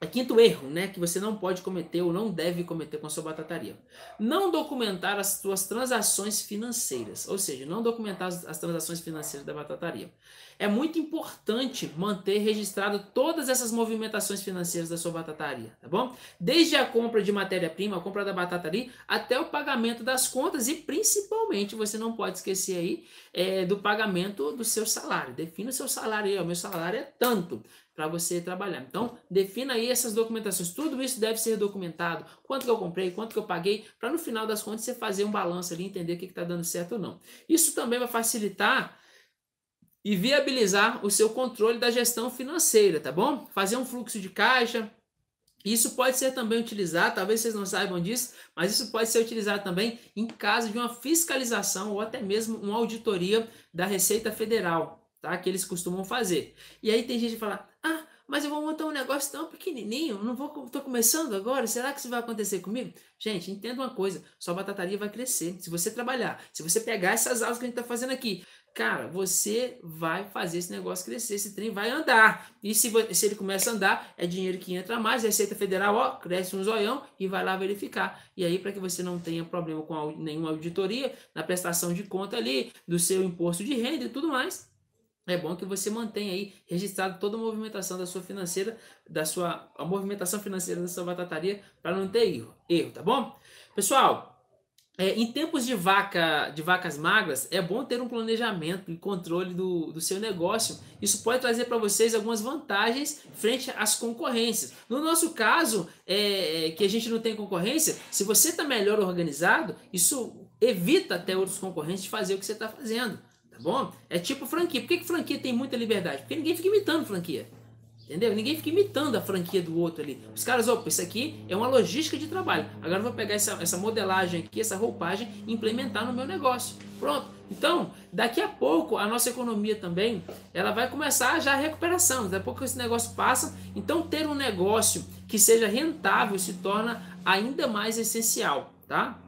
é quinto erro, né, que você não pode cometer ou não deve cometer com a sua batataria. Não documentar as suas transações financeiras, ou seja, não documentar as, as transações financeiras da batataria. É muito importante manter registrado todas essas movimentações financeiras da sua batataria, tá bom? Desde a compra de matéria-prima, a compra da batata ali, até o pagamento das contas e principalmente você não pode esquecer aí é, do pagamento do seu salário. Defina o seu salário aí, o meu salário é tanto para você trabalhar. Então, defina aí essas documentações. Tudo isso deve ser documentado. Quanto que eu comprei, quanto que eu paguei, para no final das contas você fazer um balanço ali, entender o que está dando certo ou não. Isso também vai facilitar e viabilizar o seu controle da gestão financeira, tá bom? Fazer um fluxo de caixa. Isso pode ser também utilizado, talvez vocês não saibam disso, mas isso pode ser utilizado também em caso de uma fiscalização ou até mesmo uma auditoria da Receita Federal, tá? Que eles costumam fazer. E aí tem gente que fala, mas eu vou montar um negócio tão pequenininho, não vou, tô começando agora, será que isso vai acontecer comigo? Gente, entenda uma coisa, sua batataria vai crescer. Se você trabalhar, se você pegar essas aulas que a gente está fazendo aqui, cara, você vai fazer esse negócio crescer, esse trem vai andar. E se, se ele começa a andar, é dinheiro que entra mais, Receita Federal, ó, cresce um zoião e vai lá verificar. E aí, para que você não tenha problema com nenhuma auditoria, na prestação de conta ali, do seu imposto de renda e tudo mais, é bom que você mantenha aí registrado toda a movimentação da sua financeira, da sua a movimentação financeira da sua batataria para não ter erro, erro, tá bom? Pessoal, é, em tempos de vaca, de vacas magras, é bom ter um planejamento e controle do, do seu negócio. Isso pode trazer para vocês algumas vantagens frente às concorrências. No nosso caso, é, que a gente não tem concorrência, se você está melhor organizado, isso evita até outros concorrentes de fazer o que você está fazendo. Tá bom? É tipo franquia. Por que, que franquia tem muita liberdade? Porque ninguém fica imitando franquia. Entendeu? Ninguém fica imitando a franquia do outro ali. Os caras, opa, isso aqui é uma logística de trabalho. Agora eu vou pegar essa, essa modelagem aqui, essa roupagem e implementar no meu negócio. Pronto. Então, daqui a pouco a nossa economia também, ela vai começar já a recuperação. Daqui a pouco esse negócio passa. Então, ter um negócio que seja rentável se torna ainda mais essencial, tá?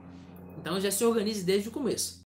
Então, já se organize desde o começo.